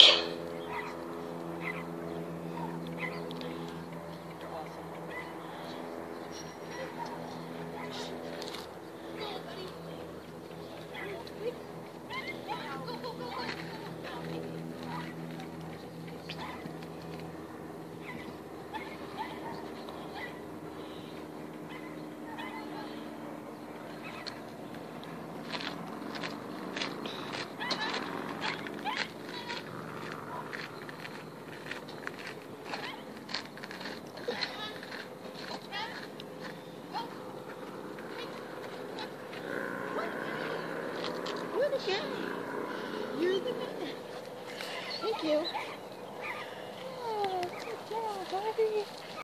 Luck! Good job. You're the man. Thank you. Oh, good job, Harvey.